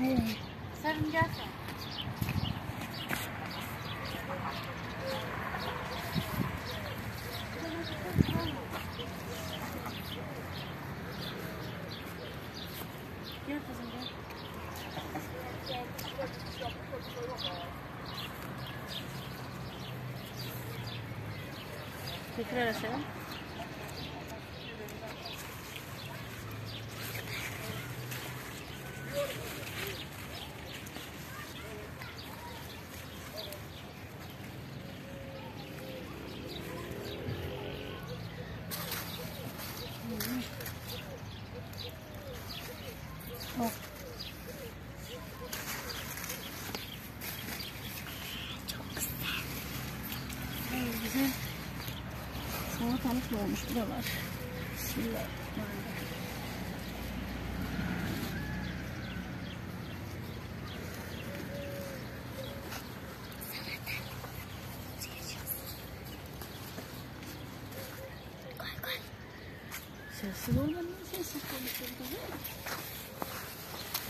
Nereye? Sarıncağı sar. Gel kızım gel. Tekrar açalım. Bak. Ay, güzel. Salatalık da olmuş buralar. Bismillahirrahmanirrahim. Sessiz olma niye sessiz konuşuyorsun?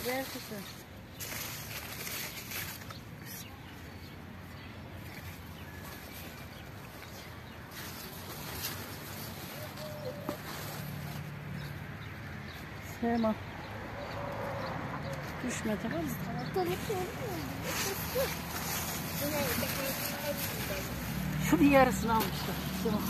Gel kızım. Sevmem. Düşme tamam mı? Şunun yarısını almışlar. Tamam.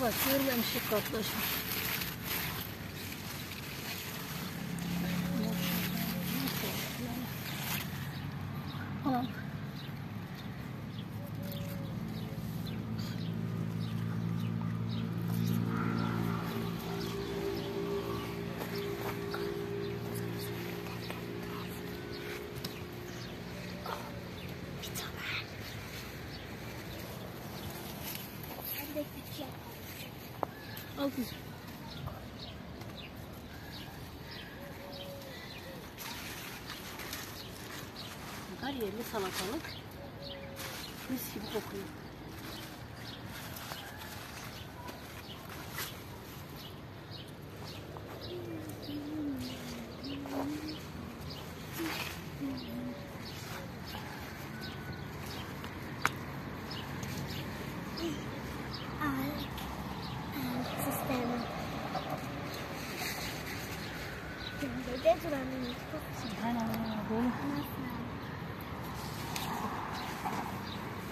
Bak görmemişik katlaşmış. Al kızım. Her yerli salatalık. Mis gibi kokuyor. Oder nicht? Guck. Keine Ahnung.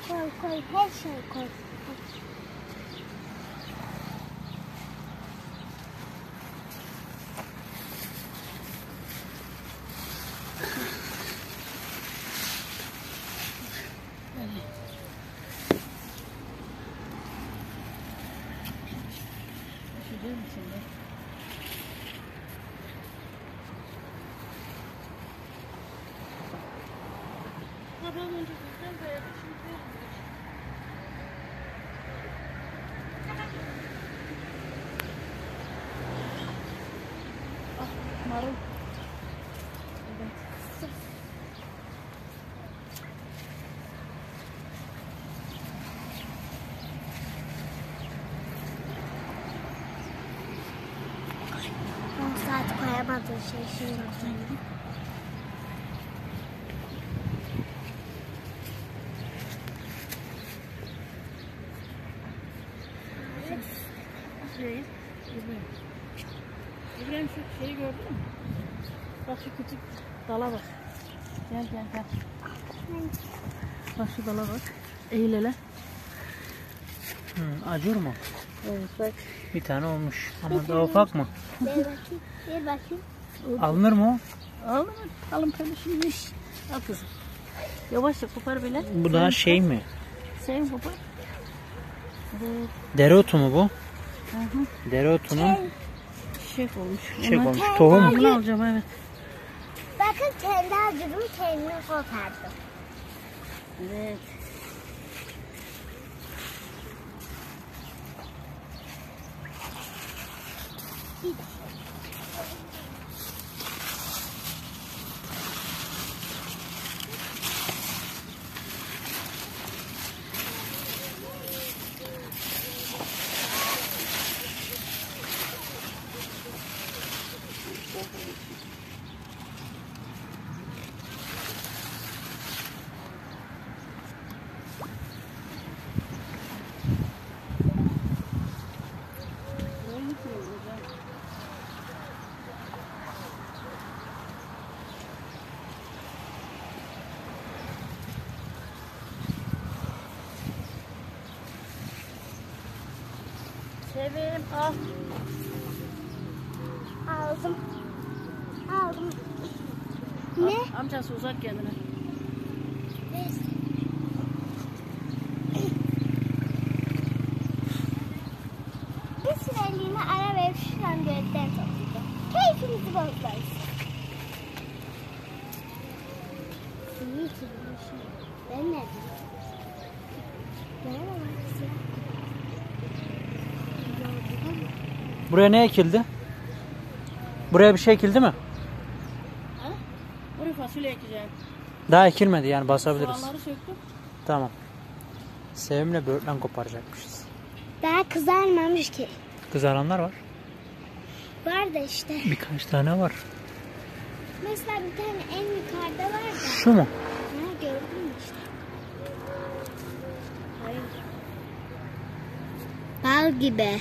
Voll, voll, voll, voll. Koyamadığın şey şimdi. Şey. İbrahim şu şeyi gördün mü? Bak şu küçük dala bak. Gel gel gel. Bak şu dala bak. Eğil hele. Hı, acur mu? Evet bak. Bir tane olmuş. Ama daha ufak mı? Ver bakayım. Ver bakayım. Alınır mı o? Al mı? Alın peluşuymuş. Al kızım. Yavaşça kopar bile. Bu daha şey mi? Sen kopar. Evet. Dereotu mu bu? Hı hı. Dereotunun Çiçek olmuş. çiçek Ona- olmuş. Tohum mu? Bunu alacağım evet. Bakın kendi acımı kendim kopardım. Evet. Buraya Sevim al. Aldım. Aldım. Ne? Amcası uzak kendine. Bir süreliğine ara verip şuradan gökten toplayacağım. Keyfimizi bozmayız. İyi ki şey. Ben ne diyeyim? Nerede var kız ya? Gördün mü? Buraya ne ekildi? Buraya bir şey ekildi mi? Ha? Buraya fasulye ekeceğim. Daha ekilmedi yani basabiliriz. Soğanları söktüm. Tamam. Sevimle böğürtlen koparacakmışız. Daha kızarmamış ki. Kızaranlar var. Var da işte. Birkaç tane var. Mesela bir tane en yukarıda var da. Şu mu? Ha gördün mü işte. Hayır. Bal gibi.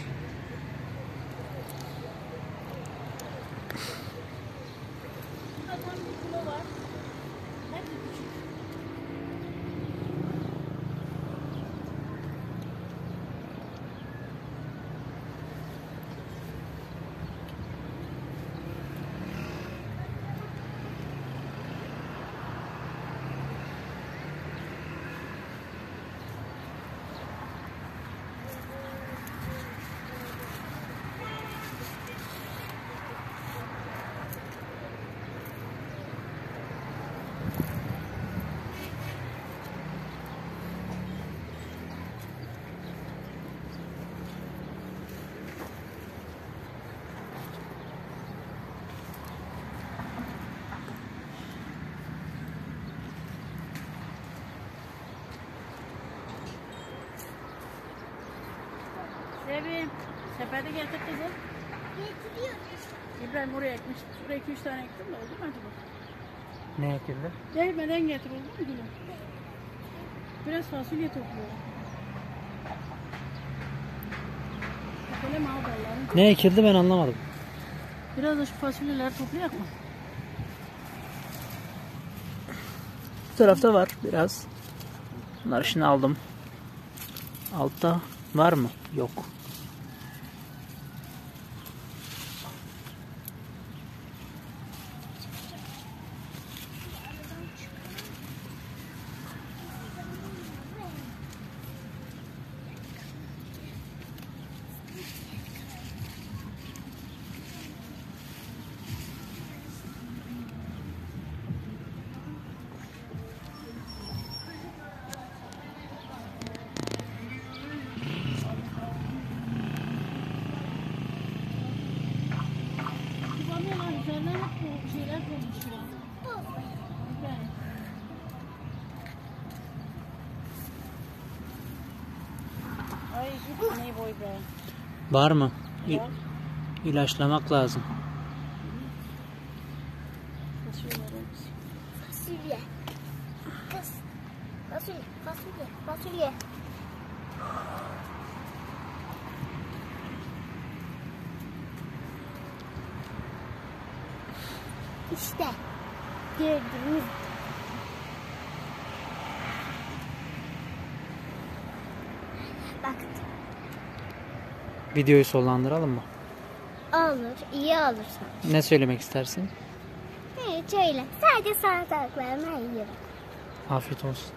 Sevim. Sepeti getir kızım. Getiriyor. İbrahim oraya ekmiş. Şuraya iki üç tane ektim de oldu mu acaba? Ne ekildi? Değmeden getir oldu mu gülüm? Biraz fasulye topluyorum. Bakalım al dallarını. Ne ekildi ben anlamadım. Biraz da şu fasulyeleri toplayak mı? Bu tarafta var biraz. Bunları şimdi aldım. Altta var mı? Yok. Üzerine hep bu şeyler konuşuyor. Yani. Ay git ne boy be. Var mı? İ- Var. ilaçlamak lazım. Fasulye. Fasulye. Fasulye. Fasulye. İşte gördüğünüz Bak Videoyu sonlandıralım mı? olur, iyi olur sana. Ne söylemek istersin? Hiç öyle. Sadece salatalıklarımı yiyorum. Afiyet olsun.